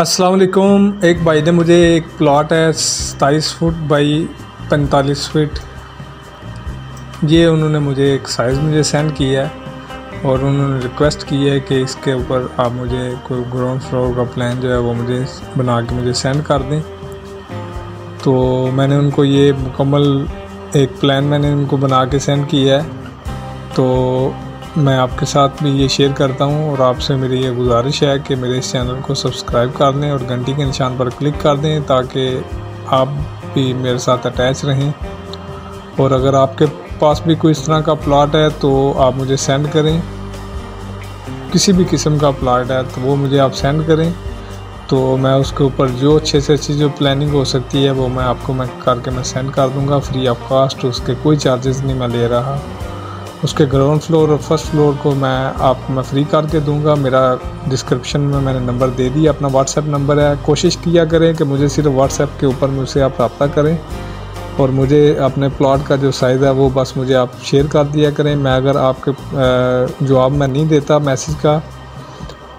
अस्सलाम वालेकुम। एक भाई ने मुझे एक प्लॉट है सताईस फुट बाई पैंतालीस फीट ये उन्होंने मुझे एक साइज़ मुझे सेंड किया है और उन्होंने रिक्वेस्ट की है कि इसके ऊपर आप मुझे कोई ग्राउंड फ्लोर का प्लान जो है वो मुझे बना के मुझे सेंड कर दें। तो मैंने उनको ये मुकम्मल एक प्लान मैंने उनको बना के सेंड किया है। तो मैं आपके साथ भी ये शेयर करता हूँ और आपसे मेरी ये गुजारिश है कि मेरे इस चैनल को सब्सक्राइब कर दें और घंटी के निशान पर क्लिक कर दें ताकि आप भी मेरे साथ अटैच रहें। और अगर आपके पास भी कोई इस तरह का प्लाट है तो आप मुझे सेंड करें। किसी भी किस्म का प्लाट है तो वो मुझे आप सेंड करें। तो मैं उसके ऊपर जो अच्छे से अच्छी जो प्लानिंग हो सकती है वो मैं आपको मैं करके मैं सेंड कर दूँगा। फ्री ऑफ़ कास्ट, उसके कोई चार्जेस नहीं, मैं ले रहा। उसके ग्राउंड फ्लोर और फ़र्स्ट फ्लोर को मैं आपको मैं फ्री करके दूँगा। मेरा डिस्क्रिप्शन में मैंने नंबर दे दिया, अपना व्हाट्सएप नंबर है। कोशिश किया करें कि मुझे सिर्फ़ व्हाट्सएप के ऊपर मुझसे आप रबता करें और मुझे अपने प्लॉट का जो साइज़ है, वो बस मुझे आप शेयर कर दिया करें। मैं अगर आपके जवाब मैं नहीं देता मैसेज का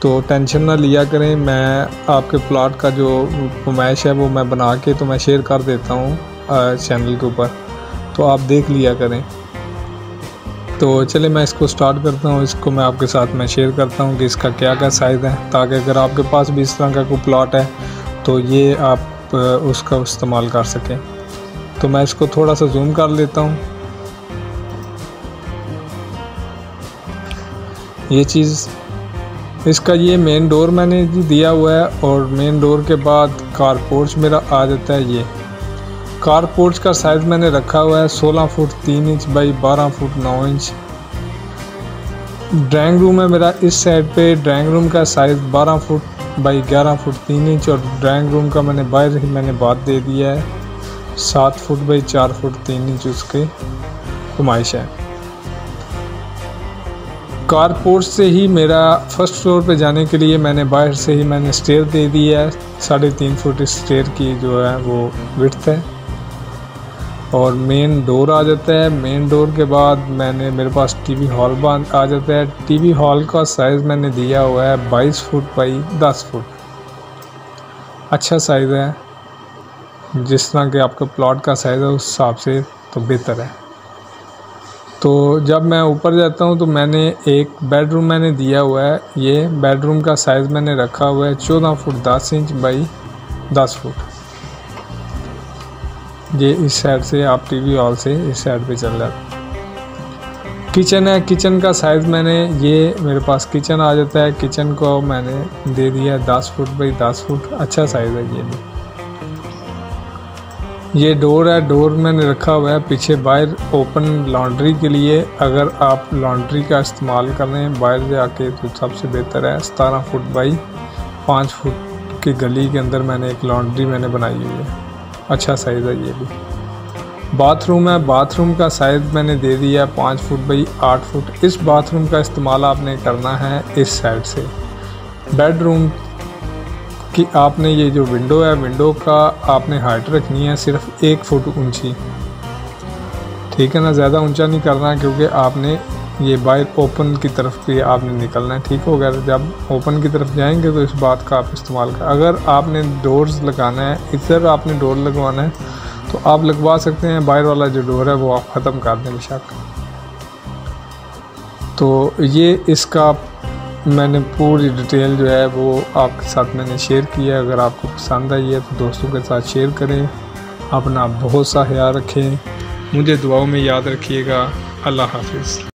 तो टेंशन ना लिया करें। मैं आपके प्लॉट का जो नुमाइश है, वो मैं बना के तो मैं शेयर कर देता हूँ चैनल के ऊपर। तो आप देख लिया करें। तो चलिए मैं इसको स्टार्ट करता हूँ। इसको मैं आपके साथ में शेयर करता हूँ कि इसका क्या क्या साइज़ है। ताकि अगर आपके पास भी इस तरह का कोई प्लाट है तो ये आप उसका इस्तेमाल कर सकें। तो मैं इसको थोड़ा सा जूम कर लेता हूँ। ये चीज़, इसका ये मेन डोर मैंने दिया हुआ है और मेन डोर के बाद कार पोर्च मेरा आ जाता है। ये कार पोर्च का साइज़ मैंने रखा हुआ है 16 foot 3 inch by 12 foot 9 inch. Drawing room है मेरा इस साइड पे ड्राइंग रूम का size 12 foot by 11 foot 3 inch और ड्राइंग रूम का मैंने बाहर ही मैंने बात दे दिया है, सात फुट बाई चार फुट तीन इंच उसके नुमाइश है। कार पोर्च से ही मेरा फ़र्स्ट फ्लोर पे जाने के लिए मैंने बाहर से ही मैंने स्टेयर दे दी है, साढ़े तीन फुट स्टेयर की जो है वो विथ है। और मेन डोर आ जाता है। मेन डोर के बाद मैंने, मेरे पास टीवी हॉल आ जाता है। टीवी हॉल का साइज़ मैंने दिया हुआ है 22 फुट बाई 10 फुट। अच्छा साइज़ है। जिस तरह के आपका प्लॉट का साइज़ है, उस हिसाब से तो बेहतर है। तो जब मैं ऊपर जाता हूँ तो मैंने एक बेडरूम मैंने दिया हुआ है। ये बेडरूम का साइज़ मैंने रखा हुआ है चौदह फुट दस इंच बाई दस फुट। ये इस साइड से, आप टीवी हॉल से इस साइड पे चल रहा किचन है किचन का साइज़ मैंने ये मेरे पास किचन आ जाता है। किचन को मैंने दे दिया दस फुट बाई दस फुट अच्छा साइज़ है ये भी। ये डोर है डोर मैंने रखा हुआ है। पीछे बाहर ओपन लॉन्ड्री के लिए। अगर आप लॉन्ड्री का इस्तेमाल कर रहे हैं, बाहर जाके तो सबसे बेहतर है। सतारह फुट बाई पाँच फुट की गली के अंदर मैंने एक लॉन्ड्री मैंने बनाई हुई है। अच्छा साइज़ है ये भी। बाथरूम है बाथरूम का साइज़ मैंने दे दिया है पाँच फुट बाई आठ फुट। इस बाथरूम का इस्तेमाल आपने करना है इस साइड से। बेडरूम की आपने ये जो विंडो है विंडो का आपने हाइट रखनी है सिर्फ़ एक फुट ऊँची। ठीक है ना, ज़्यादा ऊँचा नहीं करना क्योंकि आपने ये बाइक ओपन की तरफ़ भी आपने निकलना है, ठीक हो गया जब ओपन की तरफ़ जाएँगे तो इस बात का आप इस्तेमाल करें। अगर आपने डोर्स लगाना है, इधर आपने डोर लगवाना है तो आप लगवा सकते हैं। बाहर वाला जो डोर है, वो आप ख़त्म कर दें बेशक। तो ये इसका मैंने पूरी डिटेल जो है, वो आपके साथ मैंने शेयर किया अगर आपको पसंद आई है तो दोस्तों के साथ शेयर करें। अपना बहुत सा ख्याल रखें। मुझे दुआओं में याद रखिएगा। अल्लाह हाफिज़।